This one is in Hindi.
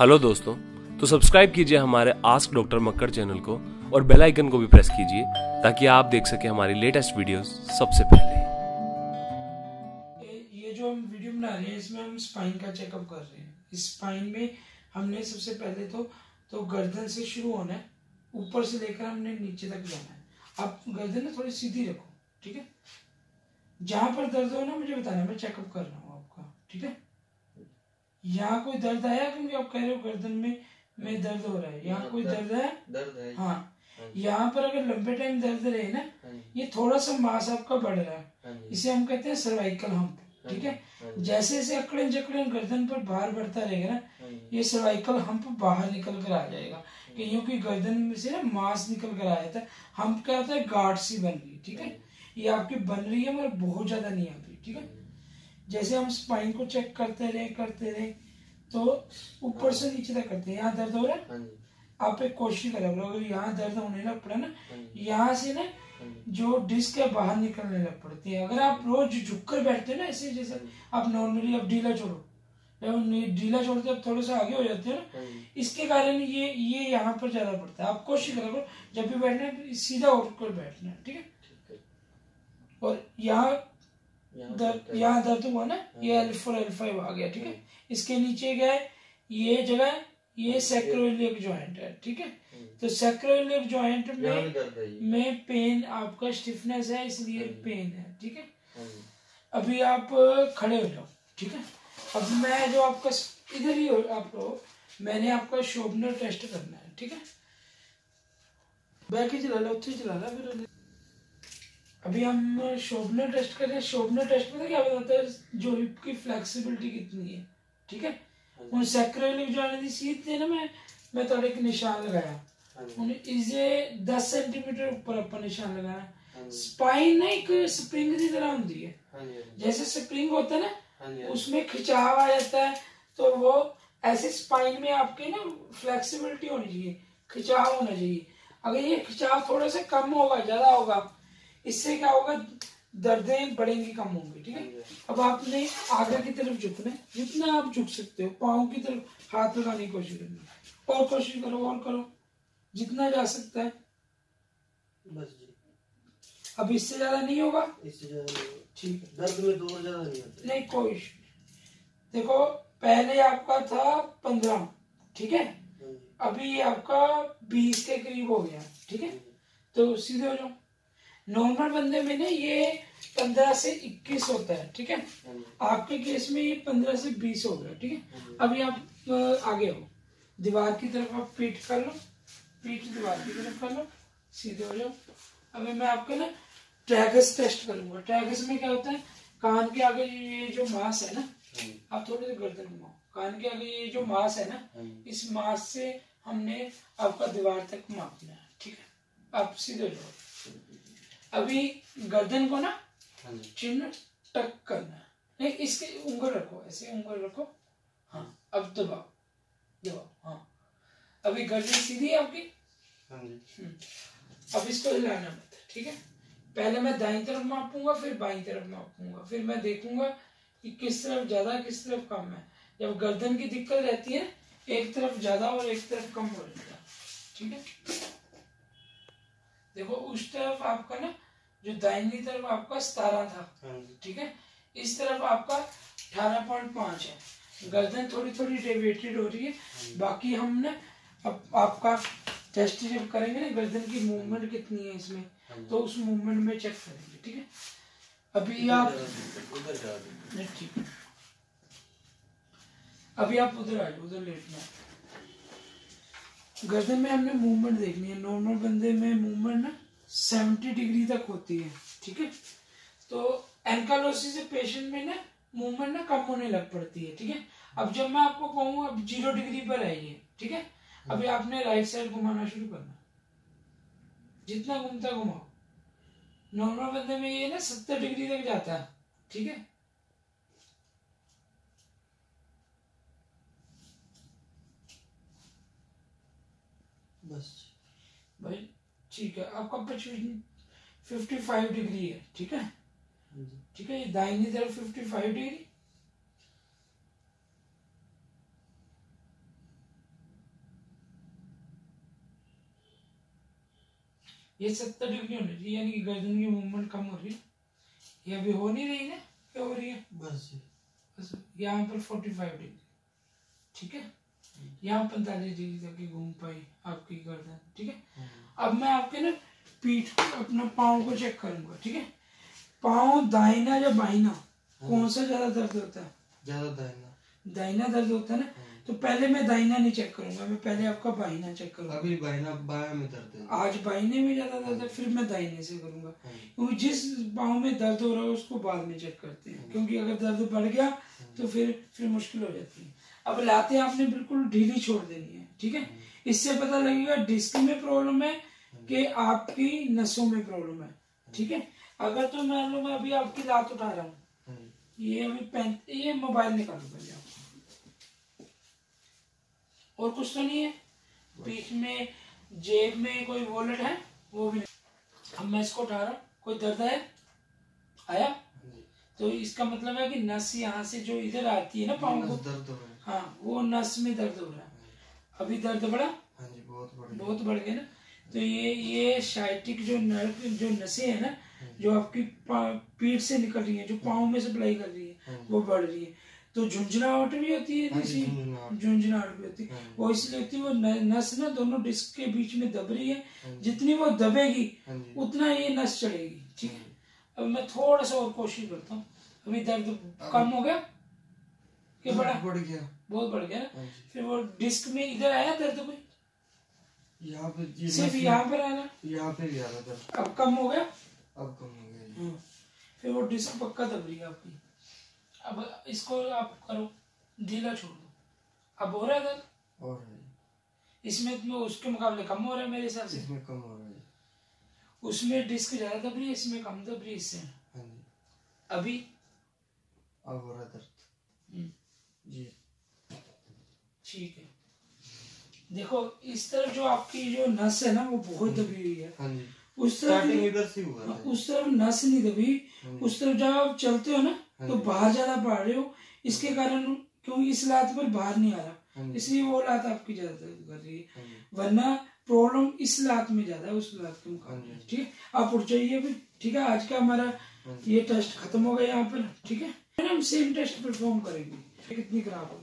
हेलो दोस्तों तो सब्सक्राइब कीजिए हमारे आस्क डॉक्टर मक्कड़ चैनल को और बेल आइकन को भी प्रेस कीजिए ताकि आप देख सकें हमारी लेटेस्ट वीडियोस सबसे पहले। ये जो हम वीडियो बना रहे हैं, इसमें हम स्पाइन का चेकअप कर रहे हैं। स्पाइन में हमने सबसे पहले तो तो गर्दन से शुरू होना है, ऊपर से लेकर हमने नीचे तक जाना है। आप गर्दन ना थोड़ी सीधी रखो, ठीक है? जहाँ पर दर्द हो ना, मुझे बताना, मैं चेकअप कर रहा हूँ आपका, ठीक है? यहाँ कोई दर्द आया क्योंकि आप कह रहे हो गर्दन में में दर्द हो रहा है? यहाँ कोई दर्द है? दर्द है। हाँ। हाँ यहाँ पर अगर लंबे टाइम दर्द रहे ना हाँ ये थोड़ा सा मांस आपका बढ़ रहा है। हाँ इसे हम कहते हैं सर्वाइकल हम्प ठीक है? हाँ जैसे जैसे अकड़न जकड़न गर्दन पर बाहर बढ़ता रहेगा ना हाँ ये सर्वाइकल हम्प बाहर निकल कर आ जाएगा। क्योंकि गर्दन में से ना मांस निकल कर आ जाता है। हम्प क्या होता है? गार्ड सी बन रही है? ठीक है ये आपकी बन रही है मगर बहुत ज़्यादा नहीं आती ठीक है? जैसे हम स्पाइन को चेक करते रहे करते रहे तो ऊपर से नीचे तक करते हैं। यहाँ दर्द हो रहा है? हाँ आप एक कोशिश करें अगर यहाँ दर्द होने लग पड़ा ना हाँ यहाँ से ना हाँ जो। डिस्क है बाहर निकलने लग पड़ती है। अगर आप रोज झुक कर बैठते हैं ना ऐसे जैसे आप नॉर्मली आप ढीला छोड़ो। जब ढीला छोड़ते आप थोड़े से आगे हो जाते हो ना इसके कारण ये ये यहाँ पर ज़्यादा पड़ता है। आप कोशिश करो जब भी बैठना है सीधा उठ कर बैठना है ठीक है? और यहाँ दर्द यहाँ दर्द हुआ ना ये एल फोर एल फाइव आ गया ठीक है? इसके नीचे है ये जगह ये सैक्रोइलियक ज्वाइंट है ठीक है? हाँ तो सैक्रोइलियक ज्वाइंट में है में पेन आपका स्टिफनेस है इसलिए हाँ पेन है ठीक है? हाँ अभी आप खड़े हो जाओ ठीक है? अब मैं जो आपका इधर ही हो आपको मैंने आपका शोभनर टेस्ट करना है ठीक है? बैक ही चला लो उत्थे चला लो फिर अभी हम शोभनर टेस्ट कर रहे शोभनर टेस्ट में क्या बताता है जो हिप की फ्लेक्सिबिलिटी कितनी है? ठीक है ਹੁਣ ਸੈਕਰੇਲਿਕ ਜਾਣੇ ਦੀ ਸੀਟ ਤੇ ਨਾ ਮੈਂ ਮੈਂ ਤੁਹਾਡੇ ਇੱਕ ਨਿਸ਼ਾਨ ਲਗਾਇਆ हाँ जी, ਹੁਣ ਇਸੇ 10 ਸੈਂਟੀਮੀਟਰ ਉੱਪਰ ਆਪਾਂ ਨਿਸ਼ਾਨ ਲਗਾਇਆ हाँ जी, स्पाइन ना एक स्प्रिंग की तरह होती है हाँ जी, हाँ जी, जैसे स्प्रिंग होता है ना हाँ जी, हाँ जी, उसमें खिंचाव आ जाता है तो वो ऐसे स्पाइन में आपके ना फ्लेक्सिबिलिटी होनी चाहिए खिंचाव होना चाहिए अगर ये खिंचाव थोड़ा सा कम होगा ज्यादा होगा इससे क्या होगा दर्दें बढ़ेंगी कम होंगी ठीक है? अब आपने आगे की तरफ़ झुकना है। जितना आप झुक सकते हो पाँव की तरफ़ हाथ लगाने की कोशिश करनी और कोशिश करो और करो। जितना जा सकता है। बस जी। अब इससे ज़्यादा नहीं होगा? इससे ज़्यादा। ठीक है। दर्द में दो ज़्यादा नहीं होता। नहीं कोई। देखो पहले आपका था पंद्रह ठीक है? हाँ अभी ये आपका बीस के करीब हो गया ठीक है? तो सीधे हो जाओ। नॉर्मल बंदे में ना ये पंद्रह से इक्कीस होता है ठीक है? हाँ आपके केस में ये पंद्रह से बीस हो गया ठीक है? हाँ अभी आप आगे हो। दीवार की तरफ़ आप पीठ कर लो पीठ दीवार की तरफ़ कर लो सीधे हो जाओ। अभी मैं आपको ना ट्रैगस टेस्ट करूँगा। ट्रैगस में क्या होता है कान के आगे ये जो मांस है ना हाँ आप थोड़ी देर गर्दन घुमाओ। कान के आगे ये जो मांस है ना इस मांस से हमने आपका दीवार तक मापना है ठीक है? आप सीधे हो जाओ। अभी गर्दन को ना हाँ चिन्ह टक करना नहीं इसके उंगल रखो ऐसे उंगल रखो। हाँ अब दबाओ दबाओ हाँ। अभी गर्दन सीधी है आपकी? हाँ हम्म, अब इसको हिलाना मत ठीक है? पहले मैं दाई तरफ़ मापूँगा फिर बाई तरफ़ मापूँगा फिर मैं देखूँगा कि किस तरफ़ ज़्यादा किस तरफ़ कम है। जब गर्दन की दिक्कत रहती है एक तरफ़ ज़्यादा और एक तरफ़ कम हो जाता है ठीक है? देखो उस तरफ़ आपका ना जो दाहिनी तरफ़ आपका सतारह था। हाँ ठीक है? इस तरफ़ आपका अठारह पॉइंट पाँच है। गर्दन थोड़ी थोड़ी डेविएटेड हो रही है। बाकी हम ना अब आपका टेस्ट जब करेंगे ना गर्दन की मूवमेंट कितनी है इसमें तो उस मूवमेंट में चेक करेंगे ठीक है? अभी आप ठीक है। अभी आप उधर आ जाओ उधर लेटना गर्दन में हमने मूवमेंट देखनी है। नॉर्मल बंदे में मूवमेंट ना सेवेंटी डिग्री तक होती है ठीक है? तो एनकालोसिस पेशेंट में ना मूवमेंट ना कम होने लग पड़ती है ठीक है? अब जब मैं आपको कहूँ अब ज़ीरो डिग्री पर आइए ठीक है? अभी आपने राइट साइड घुमाना शुरू करना। जितना घूमता घुमाओ। नॉर्मल बंदे में ये ना सत्तर डिग्री तक जाता है ठीक है? बस। भाई ठीक है आपका पचवीं फिफ्टी फाइव डिग्री है ठीक है? ठीक है ये दाहिनी तरफ़ फिफ्टी फाइव डिग्री ये सत्तर डिग्री होनी चाहिए यानी कि गर्दन की मूवमेंट कम हो रही है। ये अभी हो नहीं रही ना क्या हो रही है? बस बस यहाँ पर फोर्टी फाइव डिग्री ठीक है? यहाँ पैंतालीस डिग्री तक की घूम पाई आपकी गर्दन ठीक है? हाँ अब मैं आपके ना पीठ को अपना पाँव को चेक करूँगा ठीक है? पाँव दाहिना या बाहिना कौन सा ज़्यादा दर्द होता है? ज़्यादा दाहिना। दाहिना दर्द होता है ना? तो पहले मैं दाहिना नहीं चेक करूँगा मैं पहले आपका बाहिना चेक करूँगा। अभी बाहिना बाया में दर्द है। आज बाहिने में ज़्यादा दर्द है फिर मैं दाहिने से करूँगा। क्योंकि जिस पाँव में दर्द हो रहा है उसको बाद में चेक करते हैं। क्योंकि अगर दर्द बढ़ गया तो फिर फिर मुश्किल हो जाती है। अब लाते आपने बिल्कुल ढीली छोड़ देनी है ठीक है? इससे पता लगेगा डिस्क में प्रॉब्लम है कि आपकी नसों में प्रॉब्लम है ठीक है? अगर तो मान लो मैं अभी आपकी लात उठा रहा हूँ। ये अभी पेन ये मोबाइल निकालो पहले आप। और कुछ तो नहीं है। बीच में जेब में कोई वॉलेट है वो भी नहीं। अब मैं इसको उठा रहा हूँ। कोई दर्द है? आया? हाँ तो इसका मतलब है कि नस यहाँ से जो इधर आती है ना पाँव को दर्द हो रहा है हाँ वो नस में दर्द हो रहा है। अभी दर्द बढ़ा? हाँ जी बहुत बढ़िया बहुत बढ़ गया ना? तो ये ये शाइटिक जो नर्व जो नसें है ना जो। आपकी पीठ से निकल रही है जो पाँव में सप्लाई कर रही है हाँ। वो बढ़ रही है। तो झुंझुनाहट भी होती है हाँ जैसी झुंझुनाहट। भी होती है। हाँ। वो इसलिए होती है वो नस ना दोनों डिस्क के बीच में दब रही है। हाँ। जितनी वो दबेगी हाँ उतना ये नस चढ़ेगी ठीक है अब मैं थोड़ा सा और कोशिश करता हूँ। अभी दर्द कम हो गया? कि बड़ा बढ़ गया। बहुत बढ़ गया। ना हाँ फिर वो डिस्क में इधर आया दर्द कोई? यहाँ पे सिर्फ़ यहाँ पर आया यहाँ पे भी आ रहा था। अब कम हो गया? अब कम हो गया हाँ। फिर वो डिस्क पक्का दब रही है आपकी। अब इसको आप करो ढीला छोड़ दो। अब हो रहा है दर्द? और है। इसमें तो उसके मुकाबले कम हो रहा है मेरे हिसाब से। इसमें कम हो रहा है। उसमें डिस्क ज़्यादा दब रही है इसमें कम दब रही है इससे? हाँ अभी? अब हो रहा दर्द। हम्म, जी। ठीक है। देखो इस तरफ़ जो आपकी जो नस है ना वो बहुत दबी हुई है। हाँ जी। उस तरफ़ इधर से हुआ था उस तरफ़ नस नहीं दबी। उस तरफ़ जब आप चलते हो ना तो बाहर ज़्यादा बढ़ रहे हो। इसके कारण क्योंकि इस लात पर बाहर नहीं आ रहा? हाँ इसलिए वो लात आपकी ज़्यादा दर्द कर रही है। हाँ वरना प्रॉब्लम इस लात में ज़्यादा है उस लात के हाँ मुकाबले। ठीक है? आप उठ जाइए फिर। ठीक है? आज का हमारा हाँ ये टेस्ट खत्म हो गया यहाँ पर। ठीक है? हम सेम टेस्ट परफॉर्म करेंगे। कितनी खराब हो